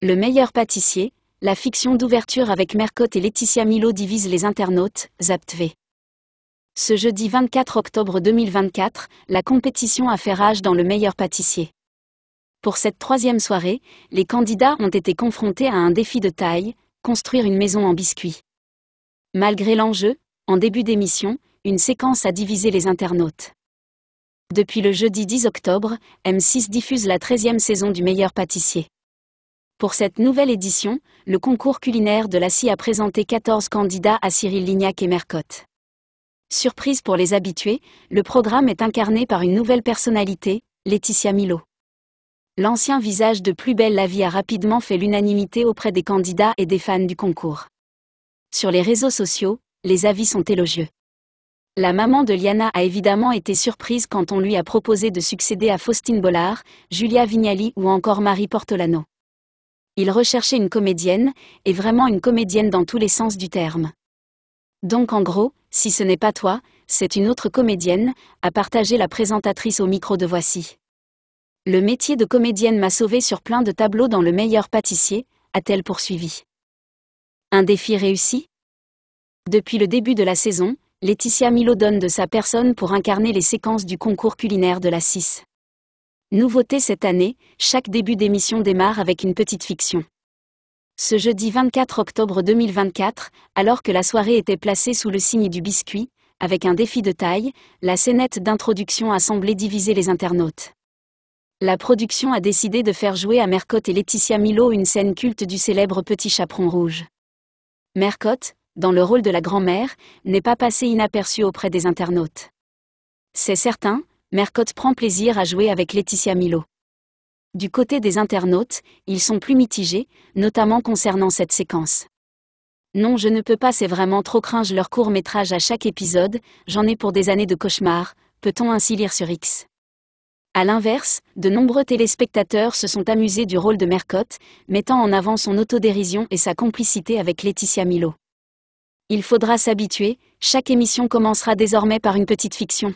Le meilleur pâtissier, la fiction d'ouverture avec Mercotte et Laetitia Milo divise les internautes, ZapTV. Ce jeudi 24 octobre 2024, la compétition a fait rage dans le meilleur pâtissier. Pour cette troisième soirée, les candidats ont été confrontés à un défi de taille, construire une maison en biscuits. Malgré l'enjeu, en début d'émission, une séquence a divisé les internautes. Depuis le jeudi 10 octobre, M6 diffuse la 13e saison du meilleur pâtissier. Pour cette nouvelle édition, le concours culinaire de la CIE a présenté 14 candidats à Cyril Lignac et Mercotte. Surprise pour les habitués, le programme est incarné par une nouvelle personnalité, Laetitia Milo. L'ancien visage de Plus belle la vie a rapidement fait l'unanimité auprès des candidats et des fans du concours. Sur les réseaux sociaux, les avis sont élogieux. La maman de Liana a évidemment été surprise quand on lui a proposé de succéder à Faustine Bollard, Julia Vignali ou encore Marie Portolano. Il recherchait une comédienne, et vraiment une comédienne dans tous les sens du terme. Donc en gros, si ce n'est pas toi, c'est une autre comédienne, a partagé la présentatrice au micro de Voici. Le métier de comédienne m'a sauvée sur plein de tableaux dans le meilleur pâtissier, a-t-elle poursuivi. Un défi réussi? Depuis le début de la saison, Laetitia Milo donne de sa personne pour incarner les séquences du concours culinaire de la 6. Nouveauté cette année, chaque début d'émission démarre avec une petite fiction. Ce jeudi 24 octobre 2024, alors que la soirée était placée sous le signe du biscuit, avec un défi de taille, la scénette d'introduction a semblé diviser les internautes la production a décidé de faire jouer à Mercotte et Laetitia Milo une scène culte du célèbre Petit Chaperon Rouge. Mercotte, dans le rôle de la grand-mère, n'est pas passée inaperçue auprès des internautes. C'est certain, Mercotte prend plaisir à jouer avec Laetitia Milo. Du côté des internautes, ils sont plus mitigés, notamment concernant cette séquence. Non, je ne peux pas, c'est vraiment trop cringe leur court métrage à chaque épisode, j'en ai pour des années de cauchemar, peut-on ainsi lire sur X? A l'inverse, de nombreux téléspectateurs se sont amusés du rôle de Mercotte, mettant en avant son autodérision et sa complicité avec Laetitia Milo. Il faudra s'habituer, chaque émission commencera désormais par une petite fiction.